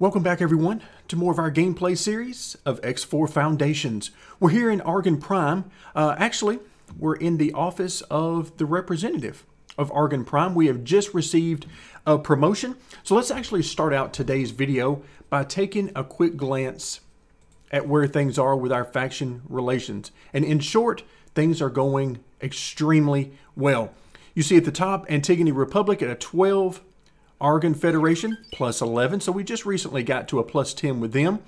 Welcome back everyone to more of our gameplay series of X4 Foundations. We're here in Argon Prime. Uh, actually, we're in the office of the representative of Argon Prime. We have just received a promotion. So let's actually start out today's video by taking a quick glance at where things are with our faction relations. And in short, things are going extremely well. You see at the top, Antigone Republic at a 12 Argon Federation, plus 11. So we just recently got to a plus 10 with them.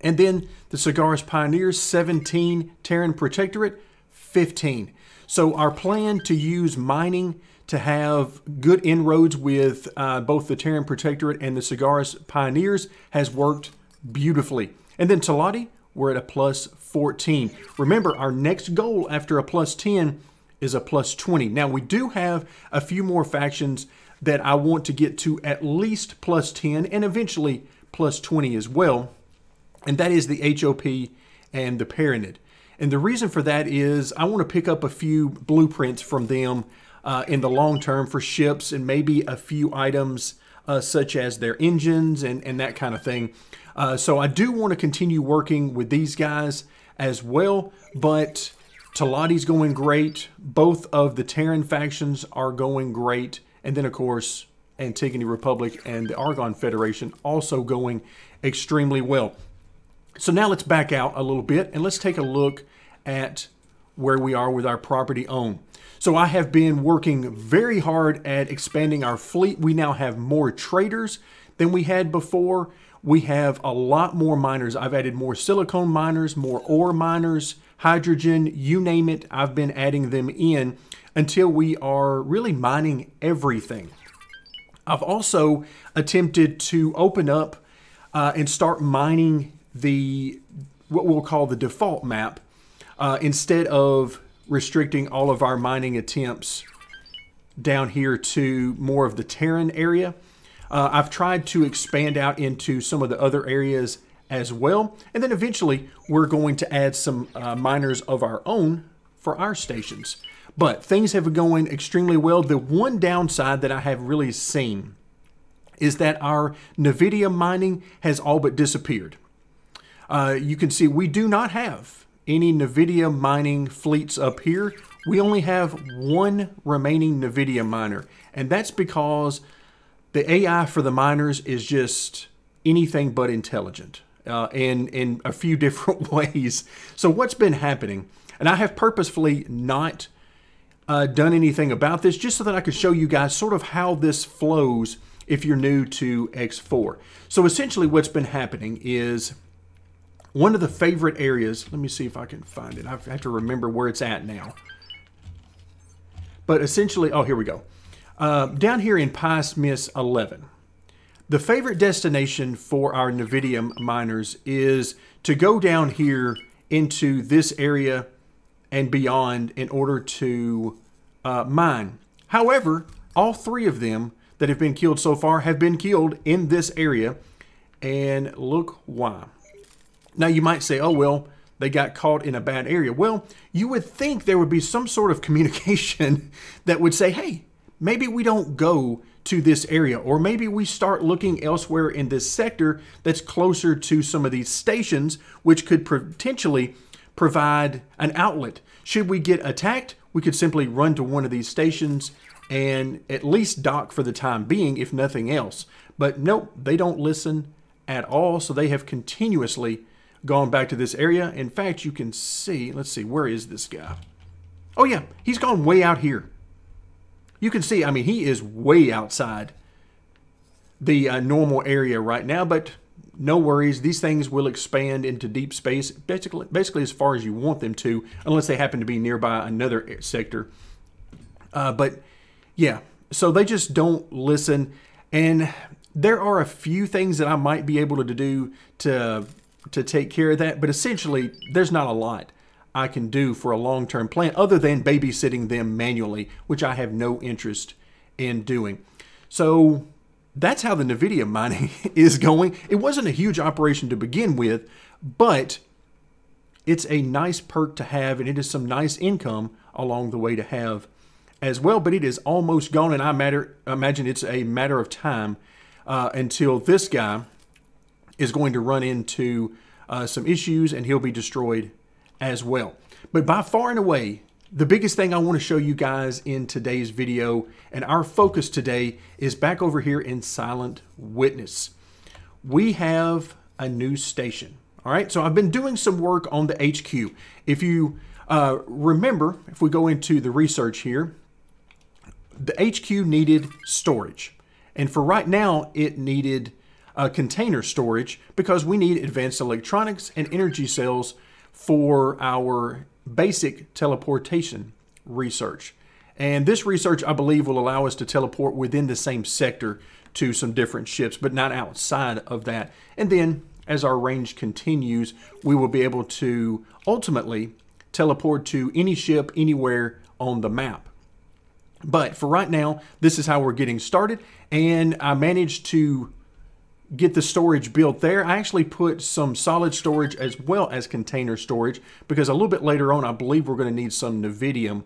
And then the Segaris Pioneers, 17. Terran Protectorate, 15. So our plan to use mining to have good inroads with uh, both the Terran Protectorate and the Segaris Pioneers has worked beautifully. And then Teladi, we're at a plus 14. Remember, our next goal after a plus 10 is a plus 20. Now, we do have a few more factions that I want to get to at least plus 10 and eventually plus 20 as well. And that is the HOP and the Paranid. And the reason for that is I want to pick up a few blueprints from them uh, in the long term for ships and maybe a few items uh, such as their engines and, and that kind of thing. Uh, so I do want to continue working with these guys as well, but Teladi's going great. Both of the Terran factions are going great. And then, of course, Antigone Republic and the Argon Federation also going extremely well. So now let's back out a little bit and let's take a look at where we are with our property owned. So I have been working very hard at expanding our fleet. We now have more traders than we had before. We have a lot more miners. I've added more silicone miners, more ore miners, hydrogen, you name it. I've been adding them in until we are really mining everything. I've also attempted to open up uh, and start mining the what we'll call the default map uh, instead of restricting all of our mining attempts down here to more of the Terran area. Uh, I've tried to expand out into some of the other areas as well. And then eventually we're going to add some uh, miners of our own for our stations. But things have been going extremely well. The one downside that I have really seen is that our Navidium mining has all but disappeared. Uh, you can see we do not have any Navidium mining fleets up here. We only have one remaining Navidium miner, and that's because the AI for the miners is just anything but intelligent uh, in, in a few different ways. So what's been happening, and I have purposefully not uh, done anything about this just so that I could show you guys sort of how this flows if you're new to X4. So essentially what's been happening is one of the favorite areas, let me see if I can find it. I have to remember where it's at now. But essentially, oh, here we go. Uh, down here in Pious Mists 11, the favorite destination for our Navidium miners is to go down here into this area and beyond in order to uh, mine. However, all three of them that have been killed so far have been killed in this area. And look why. Now you might say, oh, well, they got caught in a bad area. Well, you would think there would be some sort of communication that would say, hey, maybe we don't go to this area, or maybe we start looking elsewhere in this sector that's closer to some of these stations, which could potentially provide an outlet. Should we get attacked, we could simply run to one of these stations and at least dock for the time being, if nothing else. But nope, they don't listen at all, so they have continuously gone back to this area. In fact, you can see, let's see, where is this guy? Oh yeah, he's gone way out here. You can see, I mean, he is way outside the uh, normal area right now, but no worries. These things will expand into deep space, basically, basically as far as you want them to, unless they happen to be nearby another sector. Uh, but yeah, so they just don't listen. And there are a few things that I might be able to do to to take care of that, but essentially there's not a lot I can do for a long-term plan other than babysitting them manually, which I have no interest in doing. So that's how the Navidium mining is going. It wasn't a huge operation to begin with, but it's a nice perk to have, and it is some nice income along the way to have as well. But it is almost gone, and I matter, imagine it's a matter of time uh, until this guy is going to run into uh, some issues and he'll be destroyed as well. But by far and away, the biggest thing I want to show you guys in today's video and our focus today is back over here in Silent Witness. We have a new station. All right, so I've been doing some work on the HQ. If you uh, remember, if we go into the research here, the HQ needed storage. And for right now, it needed uh, container storage because we need advanced electronics and energy cells for our basic teleportation research. And this research, I believe, will allow us to teleport within the same sector to some different ships, but not outside of that. And then, as our range continues, we will be able to ultimately teleport to any ship anywhere on the map. But for right now, this is how we're getting started. And I managed to get the storage built there. I actually put some solid storage as well as container storage because a little bit later on, I believe we're going to need some Navidium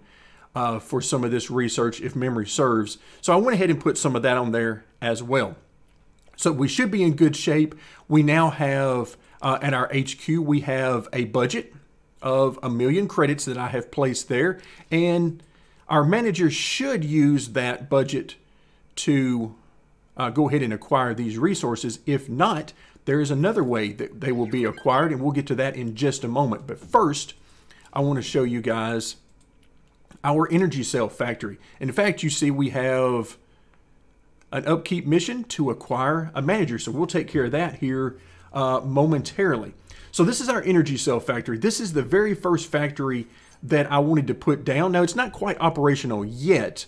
uh, for some of this research if memory serves. So I went ahead and put some of that on there as well. So we should be in good shape. We now have, uh, at our HQ, we have a budget of a million credits that I have placed there. And our manager should use that budget to uh, go ahead and acquire these resources. If not, there is another way that they will be acquired, and we'll get to that in just a moment. But first, I want to show you guys our energy cell factory. In fact, you see we have an upkeep mission to acquire a manager. So we'll take care of that here uh, momentarily. So this is our energy cell factory. This is the very first factory that I wanted to put down. Now, it's not quite operational yet,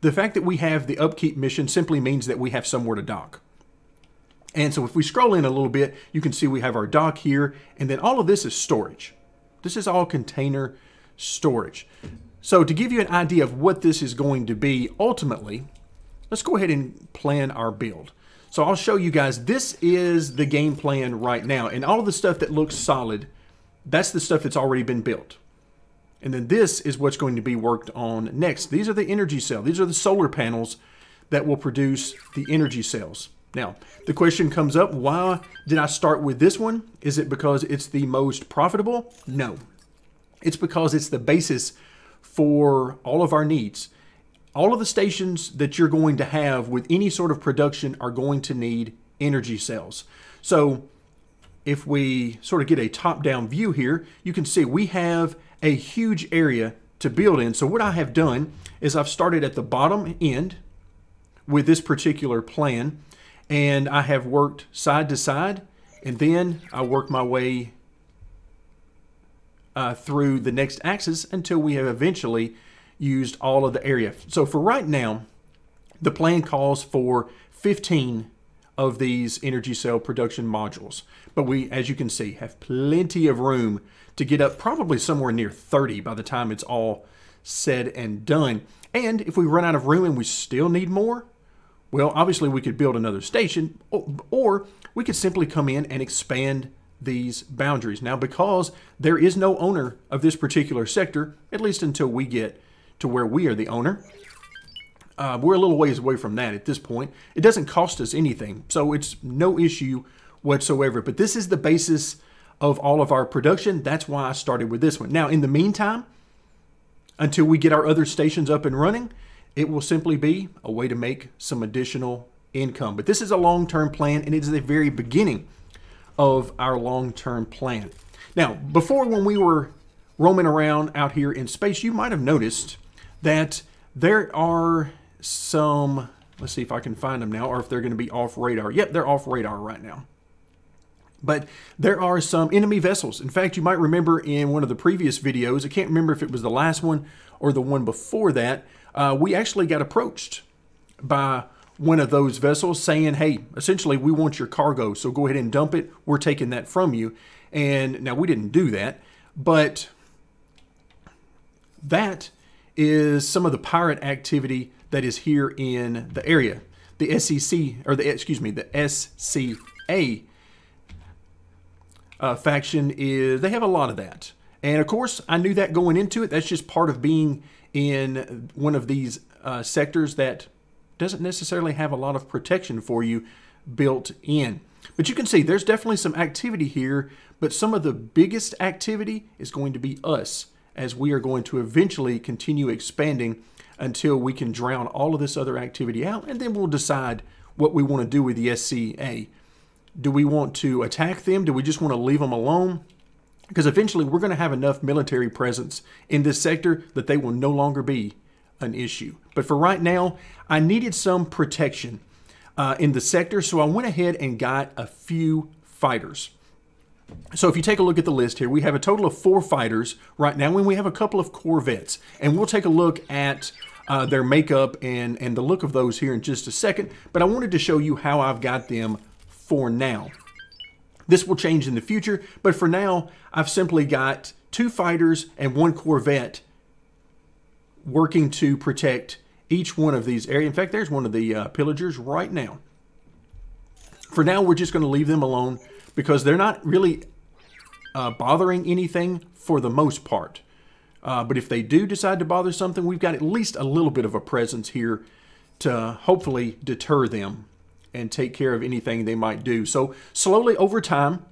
the fact that we have the upkeep mission simply means that we have somewhere to dock. And so if we scroll in a little bit, you can see we have our dock here, and then all of this is storage. This is all container storage. So to give you an idea of what this is going to be ultimately, let's go ahead and plan our build. So I'll show you guys, this is the game plan right now. And all of the stuff that looks solid, that's the stuff that's already been built. And then this is what's going to be worked on next. These are the energy cells. These are the solar panels that will produce the energy cells. Now, the question comes up, why did I start with this one? Is it because it's the most profitable? No. It's because it's the basis for all of our needs. All of the stations that you're going to have with any sort of production are going to need energy cells. So if we sort of get a top-down view here, you can see we have a huge area to build in. So what I have done is I've started at the bottom end with this particular plan and I have worked side to side and then I work my way uh, through the next axis until we have eventually used all of the area. So for right now, the plan calls for 15 of these energy cell production modules. But we, as you can see, have plenty of room to get up probably somewhere near 30 by the time it's all said and done. And if we run out of room and we still need more, well, obviously we could build another station or we could simply come in and expand these boundaries. Now, because there is no owner of this particular sector, at least until we get to where we are the owner, uh, we're a little ways away from that at this point. It doesn't cost us anything, so it's no issue whatsoever. But this is the basis of all of our production. That's why I started with this one. Now, in the meantime, until we get our other stations up and running, it will simply be a way to make some additional income. But this is a long-term plan, and it is the very beginning of our long-term plan. Now, before when we were roaming around out here in space, you might have noticed that there are some, let's see if I can find them now, or if they're going to be off radar. Yep, they're off radar right now. But there are some enemy vessels. In fact, you might remember in one of the previous videos, I can't remember if it was the last one or the one before that, uh, we actually got approached by one of those vessels saying, hey, essentially, we want your cargo, so go ahead and dump it. We're taking that from you. And now we didn't do that, but that is some of the pirate activity that is here in the area. The SEC, or the, excuse me, the SCA uh, faction is, they have a lot of that. And of course, I knew that going into it. That's just part of being in one of these uh, sectors that doesn't necessarily have a lot of protection for you built in. But you can see there's definitely some activity here, but some of the biggest activity is going to be us as we are going to eventually continue expanding until we can drown all of this other activity out, and then we'll decide what we want to do with the SCA. Do we want to attack them? Do we just want to leave them alone? Because eventually we're going to have enough military presence in this sector that they will no longer be an issue. But for right now, I needed some protection uh, in the sector, so I went ahead and got a few fighters. So if you take a look at the list here, we have a total of four fighters right now, and we have a couple of corvettes. And we'll take a look at uh, their makeup and, and the look of those here in just a second. But I wanted to show you how I've got them for now. This will change in the future, but for now, I've simply got two fighters and one Corvette working to protect each one of these areas. In fact, there's one of the uh, pillagers right now. For now, we're just going to leave them alone because they're not really uh, bothering anything for the most part. Uh, but if they do decide to bother something, we've got at least a little bit of a presence here to hopefully deter them and take care of anything they might do. So slowly over time,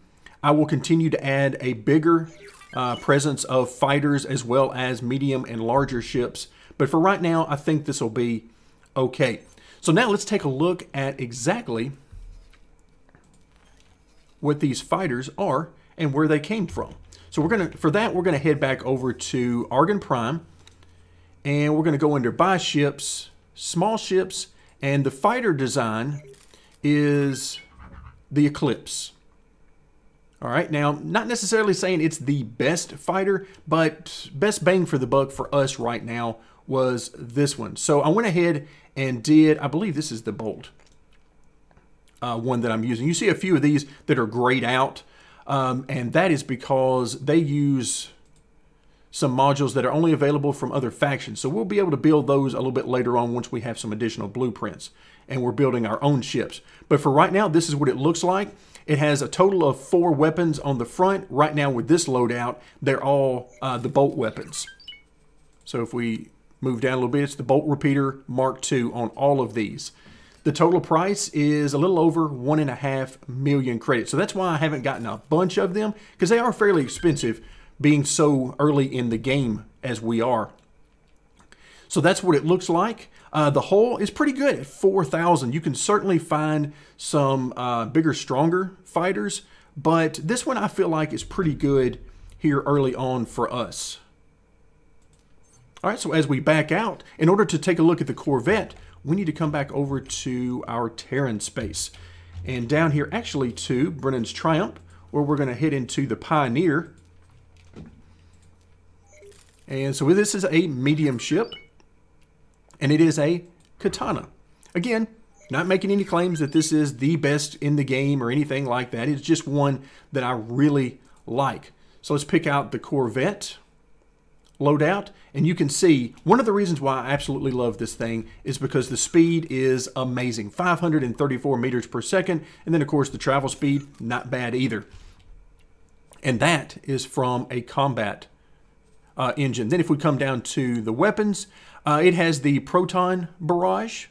I will continue to add a bigger uh, presence of fighters as well as medium and larger ships. But for right now, I think this will be okay. So now let's take a look at exactly what these fighters are and where they came from. So we're gonna for that we're gonna head back over to Argon Prime, and we're gonna go under buy ships, small ships, and the fighter design is the Eclipse. All right, now, not necessarily saying it's the best fighter, but best bang for the buck for us right now was this one. So I went ahead and did, I believe this is the Bolt uh, one that I'm using. You see a few of these that are grayed out, um, and that is because they use some modules that are only available from other factions. So we'll be able to build those a little bit later on once we have some additional blueprints and we're building our own ships. But for right now, this is what it looks like. It has a total of four weapons on the front. Right now with this loadout, they're all uh, the bolt weapons. So if we move down a little bit, it's the bolt repeater Mark II on all of these. The total price is a little over one and a half million credits. So that's why I haven't gotten a bunch of them because they are fairly expensive being so early in the game as we are. So that's what it looks like. Uh, the hull is pretty good at 4,000. You can certainly find some uh, bigger, stronger fighters, but this one I feel like is pretty good here early on for us. All right, so as we back out, in order to take a look at the Corvette, we need to come back over to our Terran space. And down here, actually to Brennan's Triumph, where we're going to head into the Pioneer. And so this is a medium ship and it is a katana. Again, not making any claims that this is the best in the game or anything like that. It's just one that I really like. So let's pick out the Corvette loadout, and you can see one of the reasons why I absolutely love this thing is because the speed is amazing 534 meters per second, and then, of course, the travel speed, not bad either. And that is from a combat uh, engine. Then, if we come down to the weapons, uh, it has the proton barrage.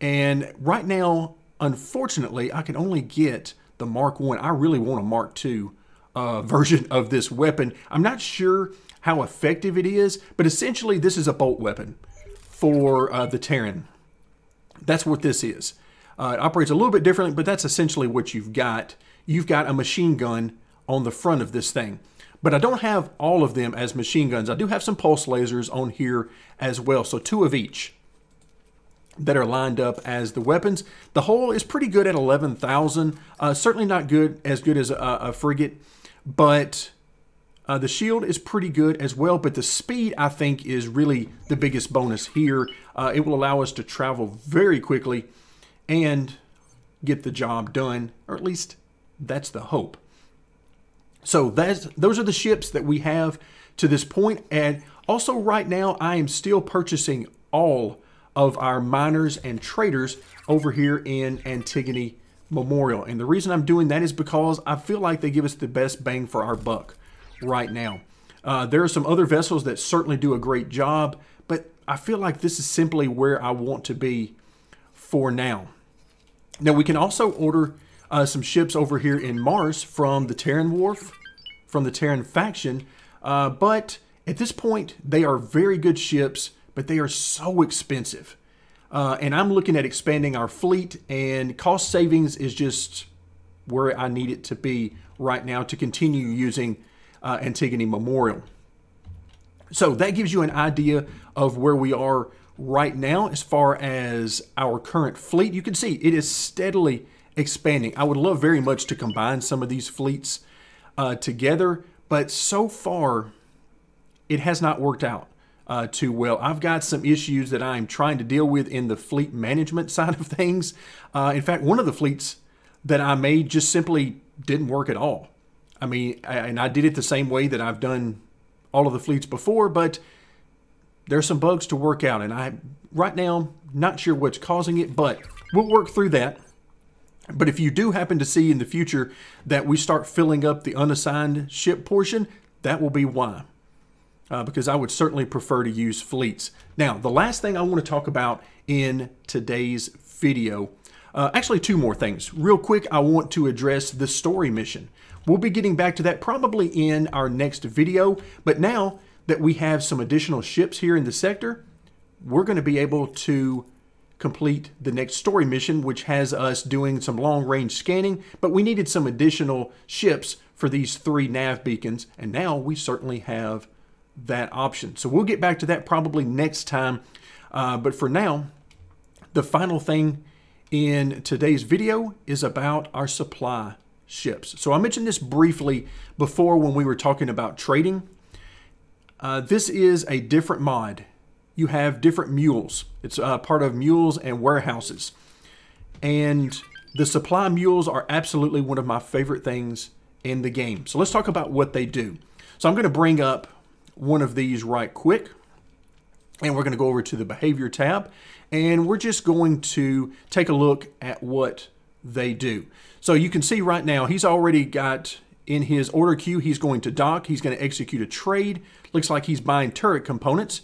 And right now, unfortunately, I can only get the Mark 1. I really want a Mark 2 uh, version of this weapon. I'm not sure how effective it is, but essentially this is a bolt weapon for uh, the Terran. That's what this is. Uh, it operates a little bit differently, but that's essentially what you've got. You've got a machine gun on the front of this thing. But I don't have all of them as machine guns. I do have some pulse lasers on here as well. So two of each that are lined up as the weapons. The hull is pretty good at 11,000. Uh, certainly not good as good as a, a frigate, but uh, the shield is pretty good as well. But the speed, I think, is really the biggest bonus here. Uh, it will allow us to travel very quickly and get the job done, or at least that's the hope. So that's, those are the ships that we have to this point. And also right now, I am still purchasing all of our miners and traders over here in Antigone Memorial. And the reason I'm doing that is because I feel like they give us the best bang for our buck right now. Uh, there are some other vessels that certainly do a great job, but I feel like this is simply where I want to be for now. Now we can also order uh, some ships over here in Mars from the Terran Wharf, from the Terran faction. Uh, but at this point, they are very good ships, but they are so expensive. Uh, and I'm looking at expanding our fleet, and cost savings is just where I need it to be right now to continue using uh, Antigone Memorial. So that gives you an idea of where we are right now as far as our current fleet. You can see it is steadily expanding. I would love very much to combine some of these fleets uh, together, but so far it has not worked out uh, too well. I've got some issues that I'm trying to deal with in the fleet management side of things. Uh, in fact, one of the fleets that I made just simply didn't work at all. I mean, and I did it the same way that I've done all of the fleets before, but there's some bugs to work out, and I right now not sure what's causing it, but we'll work through that. But if you do happen to see in the future that we start filling up the unassigned ship portion, that will be why. Uh, because I would certainly prefer to use fleets. Now, the last thing I want to talk about in today's video, uh, actually two more things. Real quick, I want to address the story mission. We'll be getting back to that probably in our next video, but now that we have some additional ships here in the sector, we're going to be able to complete the next story mission, which has us doing some long range scanning, but we needed some additional ships for these three nav beacons, and now we certainly have that option. So we'll get back to that probably next time. Uh, but for now, the final thing in today's video is about our supply ships. So I mentioned this briefly before when we were talking about trading. Uh, this is a different mod you have different mules. It's uh, part of mules and warehouses. And the supply mules are absolutely one of my favorite things in the game. So let's talk about what they do. So I'm going to bring up one of these right quick. And we're going to go over to the behavior tab. And we're just going to take a look at what they do. So you can see right now, he's already got in his order queue, he's going to dock. He's going to execute a trade. Looks like he's buying turret components.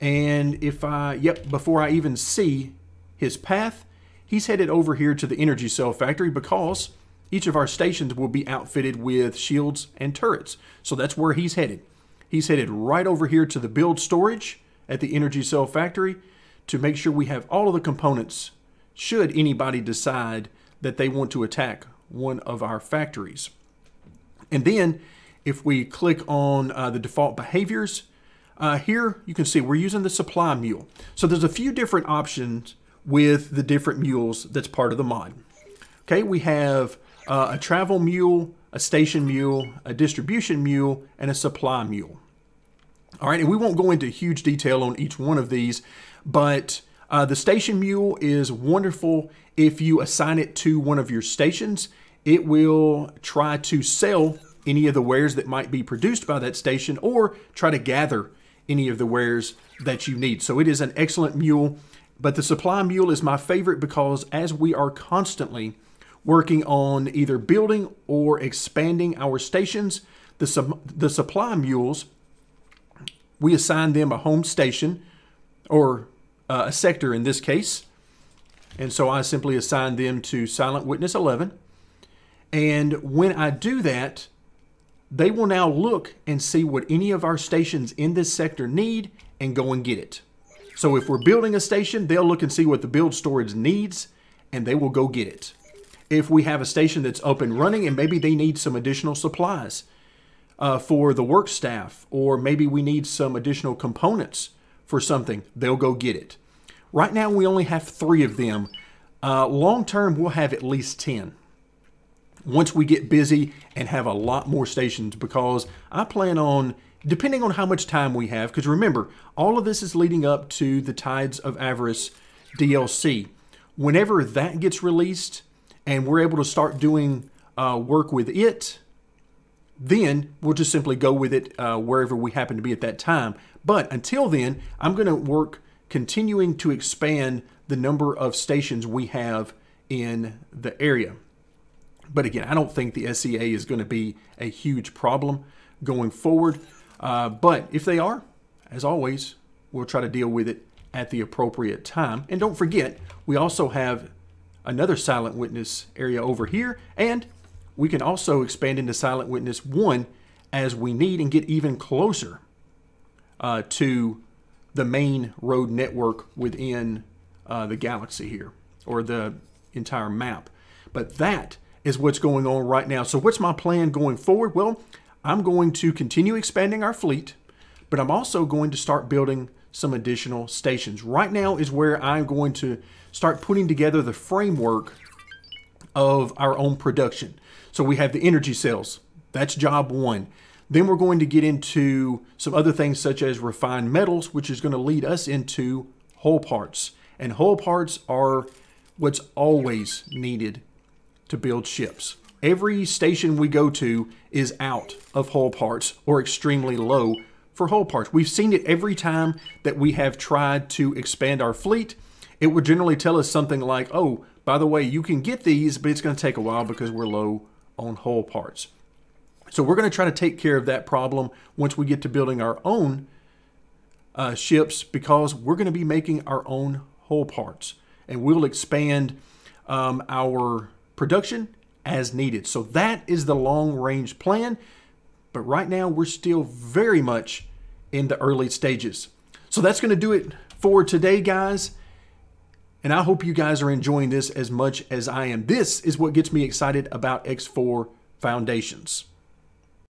And if I, yep, before I even see his path, he's headed over here to the energy cell factory because each of our stations will be outfitted with shields and turrets. So that's where he's headed. He's headed right over here to the build storage at the energy cell factory to make sure we have all of the components should anybody decide that they want to attack one of our factories. And then if we click on uh, the default behaviors, uh, here you can see we're using the supply mule. So there's a few different options with the different mules that's part of the mod. Okay, we have uh, a travel mule, a station mule, a distribution mule, and a supply mule. All right, and we won't go into huge detail on each one of these, but uh, the station mule is wonderful if you assign it to one of your stations. It will try to sell any of the wares that might be produced by that station or try to gather any of the wares that you need. So it is an excellent mule, but the supply mule is my favorite because as we are constantly working on either building or expanding our stations, the, the supply mules, we assign them a home station or uh, a sector in this case. And so I simply assign them to Silent Witness 11. And when I do that, they will now look and see what any of our stations in this sector need and go and get it. So if we're building a station, they'll look and see what the build storage needs and they will go get it. If we have a station that's up and running and maybe they need some additional supplies uh, for the work staff, or maybe we need some additional components for something, they'll go get it. Right now, we only have three of them. Uh, long term, we'll have at least 10 once we get busy and have a lot more stations because I plan on, depending on how much time we have, because remember, all of this is leading up to the Tides of Avarice DLC. Whenever that gets released and we're able to start doing uh, work with it, then we'll just simply go with it uh, wherever we happen to be at that time. But until then, I'm going to work continuing to expand the number of stations we have in the area. But again, I don't think the SCA is going to be a huge problem going forward. Uh, but if they are, as always, we'll try to deal with it at the appropriate time. And don't forget, we also have another Silent Witness area over here. And we can also expand into Silent Witness 1 as we need and get even closer uh, to the main road network within uh, the galaxy here, or the entire map. But that is what's going on right now. So what's my plan going forward? Well, I'm going to continue expanding our fleet, but I'm also going to start building some additional stations. Right now is where I'm going to start putting together the framework of our own production. So we have the energy cells. That's job one. Then we're going to get into some other things such as refined metals, which is going to lead us into hull parts. And hull parts are what's always needed to build ships. Every station we go to is out of hull parts or extremely low for hull parts. We've seen it every time that we have tried to expand our fleet. It would generally tell us something like, oh, by the way, you can get these, but it's going to take a while because we're low on hull parts. So we're going to try to take care of that problem once we get to building our own uh, ships because we're going to be making our own hull parts. And we'll expand um, our production as needed. So that is the long range plan. But right now, we're still very much in the early stages. So that's going to do it for today, guys. And I hope you guys are enjoying this as much as I am. This is what gets me excited about X4 Foundations.